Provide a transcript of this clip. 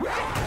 Yeah!